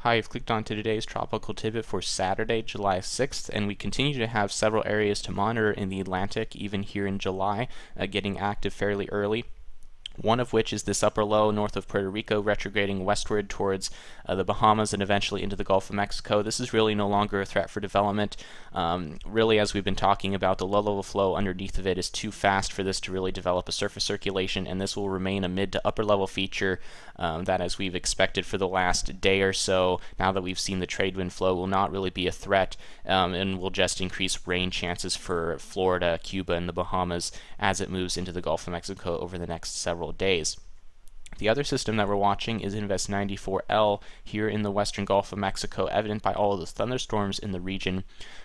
Hi, you've clicked on to today's tropical tidbit for Saturday, July 6th, and we continue to have several areas to monitor in the Atlantic, even here in July, uh, getting active fairly early one of which is this upper low north of Puerto Rico retrograding westward towards uh, the Bahamas and eventually into the Gulf of Mexico. This is really no longer a threat for development. Um, really, as we've been talking about, the low level flow underneath of it is too fast for this to really develop a surface circulation, and this will remain a mid to upper level feature um, that, as we've expected for the last day or so, now that we've seen the trade wind flow, will not really be a threat um, and will just increase rain chances for Florida, Cuba, and the Bahamas as it moves into the Gulf of Mexico over the next several several days. The other system that we're watching is Invest 94L here in the western Gulf of Mexico, evident by all of the thunderstorms in the region.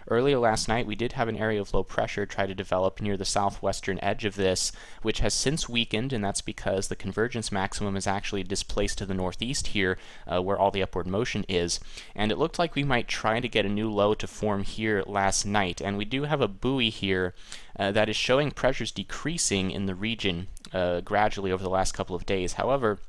Earlier last night, we did have an area of low pressure try to develop near the southwestern edge of this, which has since weakened, and that's because the convergence maximum is actually displaced to the northeast here, uh, where all the upward motion is. And it looked like we might try to get a new low to form here last night, and we do have a buoy here uh, that is showing pressures decreasing in the region uh, gradually over the last couple of days. However,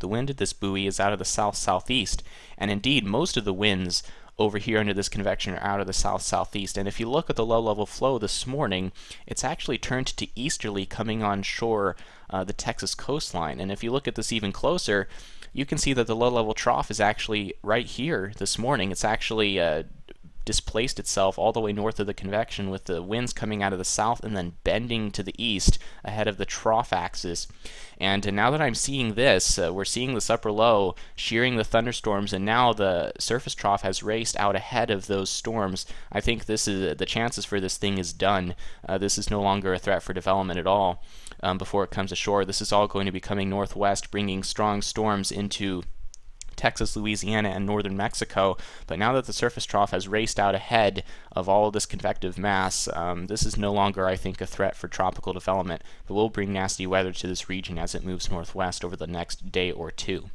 the wind at this buoy is out of the south-southeast, and indeed most of the winds over here under this convection are out of the south-southeast. And if you look at the low-level flow this morning, it's actually turned to easterly coming on shore uh, the Texas coastline. And if you look at this even closer, you can see that the low-level trough is actually right here this morning. It's actually uh, displaced itself all the way north of the convection with the winds coming out of the south and then bending to the east ahead of the trough axis. And uh, now that I'm seeing this, uh, we're seeing this upper low shearing the thunderstorms, and now the surface trough has raced out ahead of those storms. I think this is the chances for this thing is done. Uh, this is no longer a threat for development at all. Um, before it comes ashore, this is all going to be coming northwest, bringing strong storms into Texas, Louisiana, and northern Mexico. But now that the surface trough has raced out ahead of all of this convective mass, um, this is no longer, I think, a threat for tropical development, but will bring nasty weather to this region as it moves northwest over the next day or two.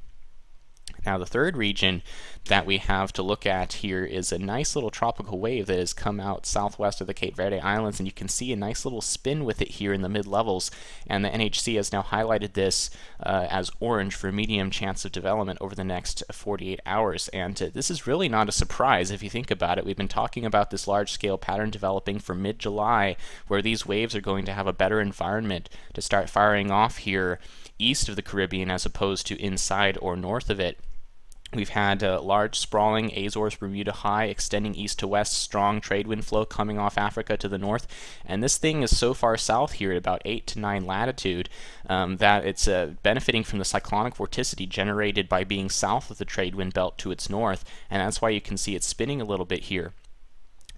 Now the third region that we have to look at here is a nice little tropical wave that has come out southwest of the Cape Verde Islands and you can see a nice little spin with it here in the mid-levels and the NHC has now highlighted this uh, as orange for medium chance of development over the next 48 hours and uh, this is really not a surprise if you think about it. We've been talking about this large-scale pattern developing for mid-July where these waves are going to have a better environment to start firing off here east of the Caribbean as opposed to inside or north of it. We've had a large sprawling Azores Bermuda high extending east to west, strong trade wind flow coming off Africa to the north, and this thing is so far south here at about 8 to 9 latitude um, that it's uh, benefiting from the cyclonic vorticity generated by being south of the trade wind belt to its north, and that's why you can see it spinning a little bit here.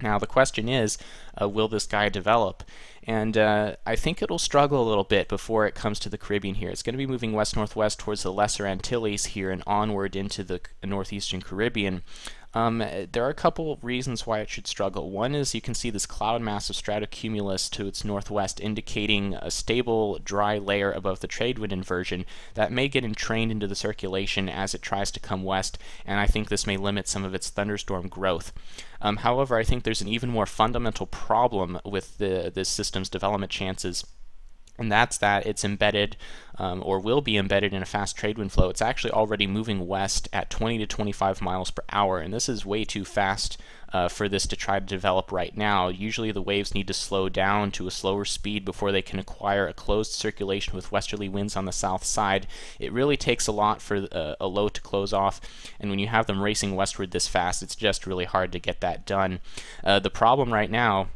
Now the question is, uh, will this guy develop? And uh, I think it'll struggle a little bit before it comes to the Caribbean here. It's going to be moving west-northwest towards the Lesser Antilles here and onward into the northeastern Caribbean. Um, there are a couple reasons why it should struggle. One is you can see this cloud mass of stratocumulus to its northwest indicating a stable dry layer above the trade wind inversion that may get entrained into the circulation as it tries to come west and I think this may limit some of its thunderstorm growth. Um, however, I think there's an even more fundamental problem with the, this system's development chances and that's that it's embedded um, or will be embedded in a fast trade wind flow. It's actually already moving west at 20 to 25 miles per hour, and this is way too fast uh, for this to try to develop right now. Usually the waves need to slow down to a slower speed before they can acquire a closed circulation with westerly winds on the south side. It really takes a lot for uh, a low to close off, and when you have them racing westward this fast, it's just really hard to get that done. Uh, the problem right now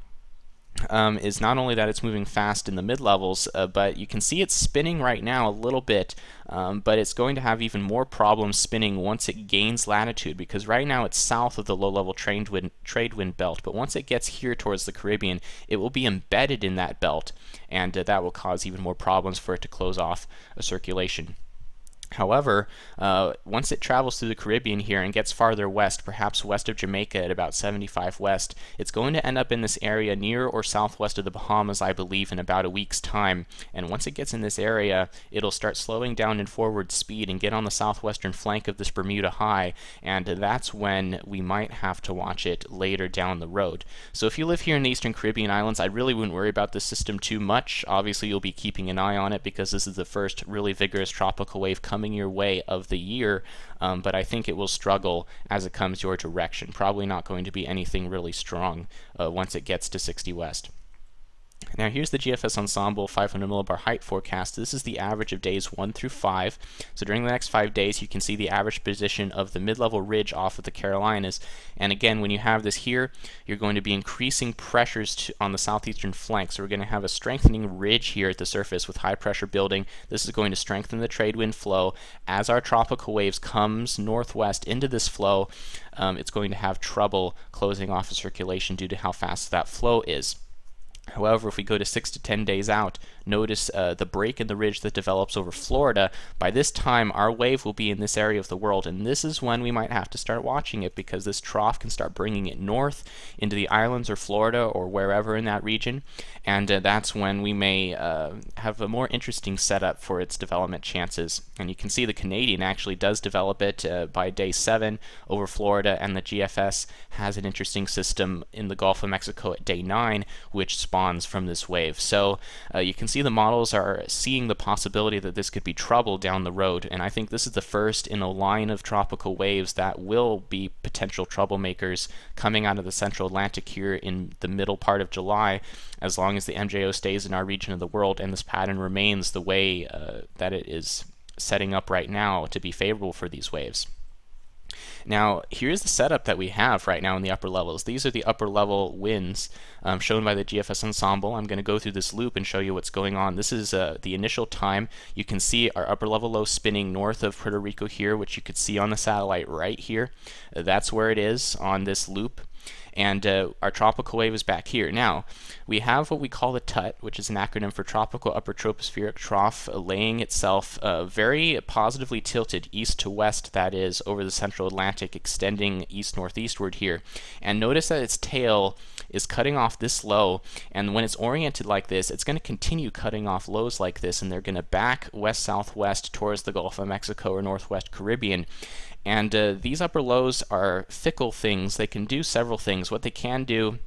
um, is not only that it's moving fast in the mid levels, uh, but you can see it's spinning right now a little bit, um, but it's going to have even more problems spinning once it gains latitude because right now it's south of the low level trade wind, trade wind belt, but once it gets here towards the Caribbean, it will be embedded in that belt, and uh, that will cause even more problems for it to close off a circulation. However, uh, once it travels through the Caribbean here and gets farther west, perhaps west of Jamaica at about 75 west, it's going to end up in this area near or southwest of the Bahamas, I believe, in about a week's time. And once it gets in this area, it'll start slowing down in forward speed and get on the southwestern flank of this Bermuda High, and that's when we might have to watch it later down the road. So if you live here in the eastern Caribbean islands, I really wouldn't worry about this system too much. Obviously, you'll be keeping an eye on it because this is the first really vigorous tropical wave coming coming your way of the year, um, but I think it will struggle as it comes your direction. Probably not going to be anything really strong uh, once it gets to 60 west. Now here's the GFS Ensemble 500 millibar height forecast. This is the average of days 1 through 5. So during the next 5 days you can see the average position of the mid-level ridge off of the Carolinas. And again, when you have this here, you're going to be increasing pressures to, on the southeastern flank. So we're going to have a strengthening ridge here at the surface with high pressure building. This is going to strengthen the trade wind flow. As our tropical waves comes northwest into this flow, um, it's going to have trouble closing off the circulation due to how fast that flow is. However, if we go to 6 to 10 days out, notice uh, the break in the ridge that develops over Florida. By this time, our wave will be in this area of the world, and this is when we might have to start watching it because this trough can start bringing it north into the islands or Florida or wherever in that region, and uh, that's when we may uh, have a more interesting setup for its development chances. And you can see the Canadian actually does develop it uh, by day 7 over Florida, and the GFS has an interesting system in the Gulf of Mexico at day 9, which spawns from this wave. So uh, you can see the models are seeing the possibility that this could be trouble down the road, and I think this is the first in a line of tropical waves that will be potential troublemakers coming out of the central Atlantic here in the middle part of July, as long as the MJO stays in our region of the world and this pattern remains the way uh, that it is setting up right now to be favorable for these waves. Now, here's the setup that we have right now in the upper levels. These are the upper level winds um, shown by the GFS ensemble. I'm going to go through this loop and show you what's going on. This is uh, the initial time. You can see our upper level low spinning north of Puerto Rico here, which you could see on the satellite right here. That's where it is on this loop and uh, our tropical wave is back here. Now, we have what we call the TUTT, which is an acronym for Tropical Upper Tropospheric Trough, laying itself uh, very positively tilted east to west, that is, over the central Atlantic, extending east-northeastward here. And notice that its tail is cutting off this low, and when it's oriented like this, it's going to continue cutting off lows like this, and they're going to back west-southwest towards the Gulf of Mexico or northwest Caribbean. And uh, these upper lows are fickle things. They can do several things. What they can do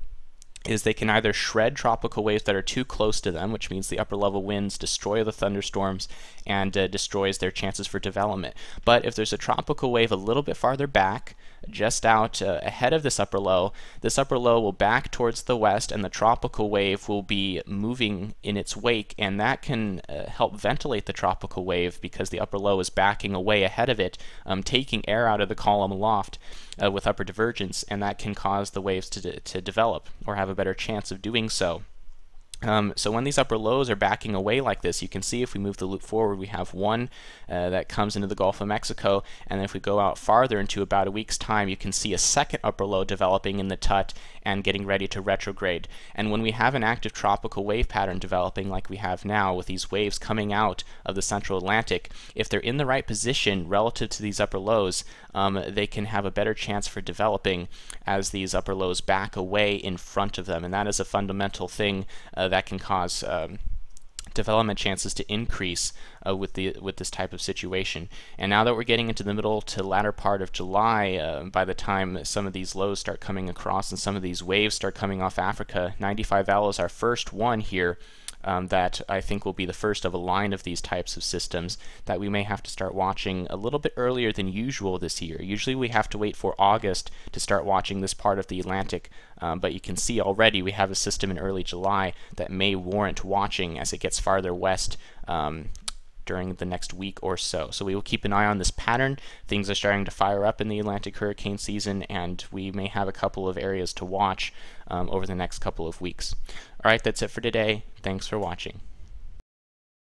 is they can either shred tropical waves that are too close to them, which means the upper level winds destroy the thunderstorms and uh, destroys their chances for development. But if there's a tropical wave a little bit farther back, just out uh, ahead of this upper low, this upper low will back towards the west and the tropical wave will be moving in its wake and that can uh, help ventilate the tropical wave because the upper low is backing away ahead of it, um, taking air out of the column aloft uh, with upper divergence and that can cause the waves to, to develop or have a better chance of doing so. Um, so when these upper lows are backing away like this, you can see if we move the loop forward, we have one uh, that comes into the Gulf of Mexico, and if we go out farther into about a week's time, you can see a second upper low developing in the TUTT and getting ready to retrograde. And when we have an active tropical wave pattern developing like we have now, with these waves coming out of the central Atlantic, if they're in the right position relative to these upper lows, um, they can have a better chance for developing as these upper lows back away in front of them. And that is a fundamental thing uh, that can cause um, development chances to increase uh, with the with this type of situation. And now that we're getting into the middle to latter part of July, uh, by the time some of these lows start coming across and some of these waves start coming off Africa, 95L is our first one here um, that I think will be the first of a line of these types of systems that we may have to start watching a little bit earlier than usual this year. Usually we have to wait for August to start watching this part of the Atlantic, um, but you can see already we have a system in early July that may warrant watching as it gets farther west um, during the next week or so. So we will keep an eye on this pattern. Things are starting to fire up in the Atlantic hurricane season, and we may have a couple of areas to watch um, over the next couple of weeks. All right, that's it for today. Thanks for watching.